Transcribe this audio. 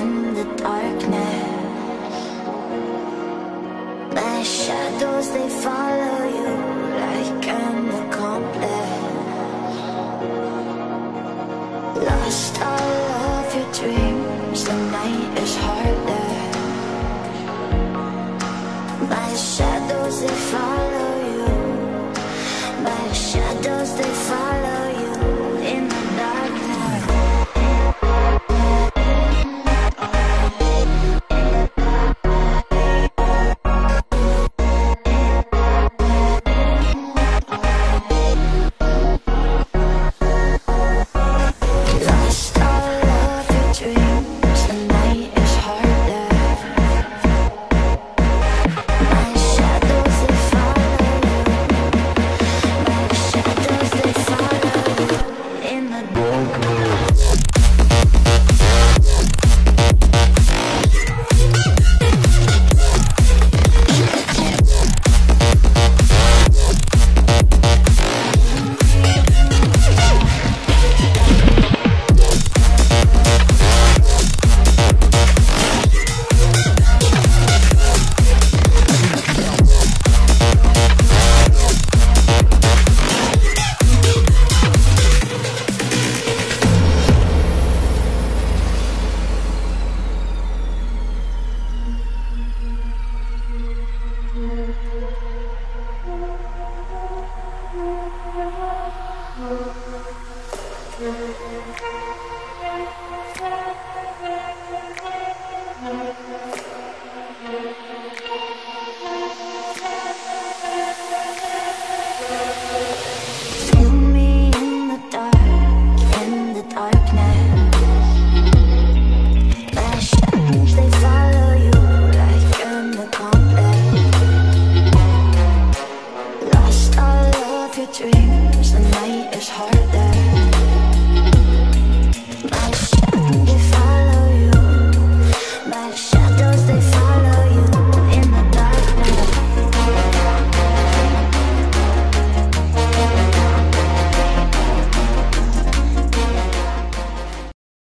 in the darkness. My shadows, they follow you like an accomplice. Lost all of your dreams, the night is harder My shadows, they follow Thank you.